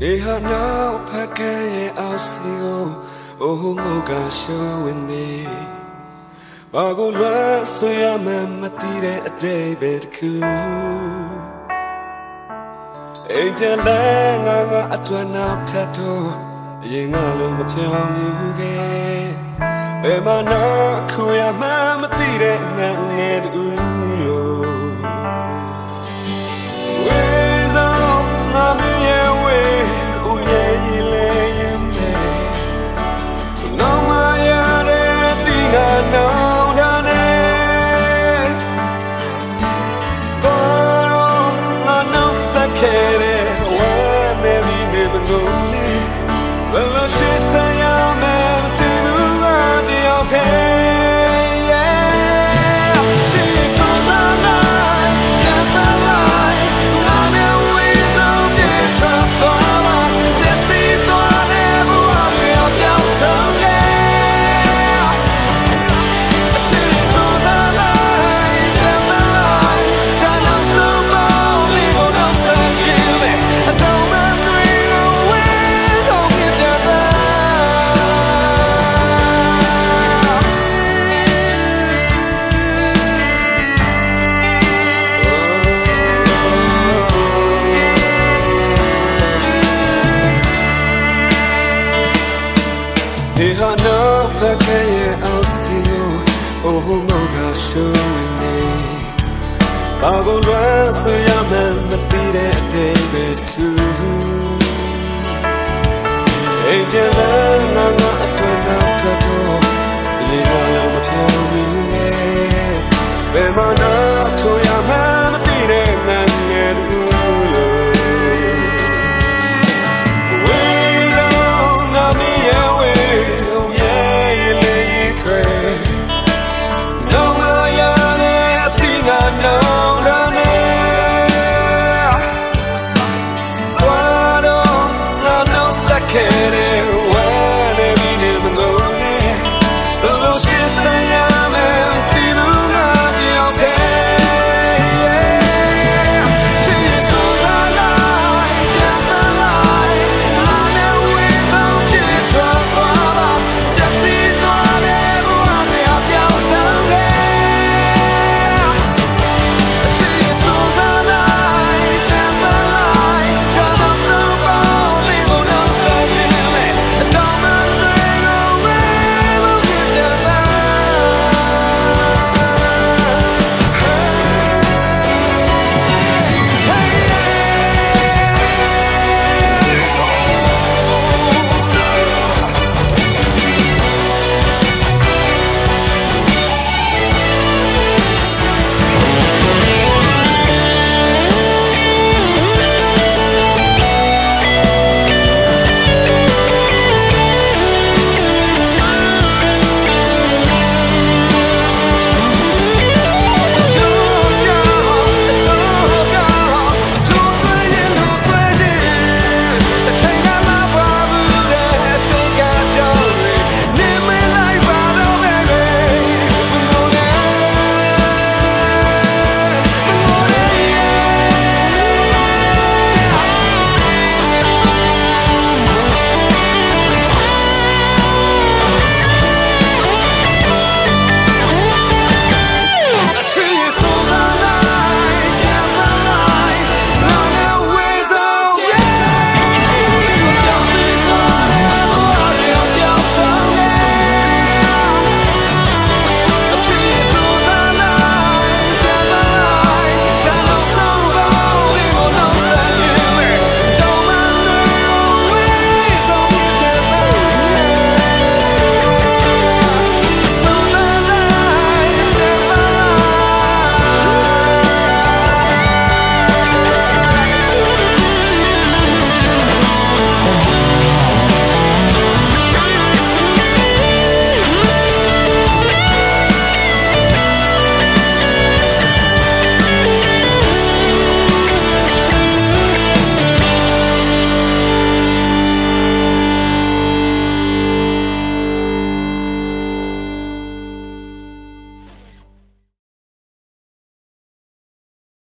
နေဟာနောက်ဖက်ခဲရဲ့အောက်စီကိုအိုးငုတ်ကရှုံးဝင်နေဘာကိုလွမ်းဆွေရမှမသိတဲ့အတိတ်ပဲတခု အိမ်ပြန်လဲငါငါအတွန်းနောက်ထပ်တော့ရင်ငါလုံးမပြောင်းမြူခဲ့ဘယ်မှာနောက်ခုရမှမသိတဲ့ငါငယ်တူလို့ ဒီဟာနောက်ဖက်ခဲရဲ့အောက်စီကိုအိုးမောကရှုံးနေဘာကိုလွမ်းဆွေရမှန်းမသိတဲ့အတိတ်ပဲတစ်ခုအိမ်ပြန်လာငါငါအတွ get it.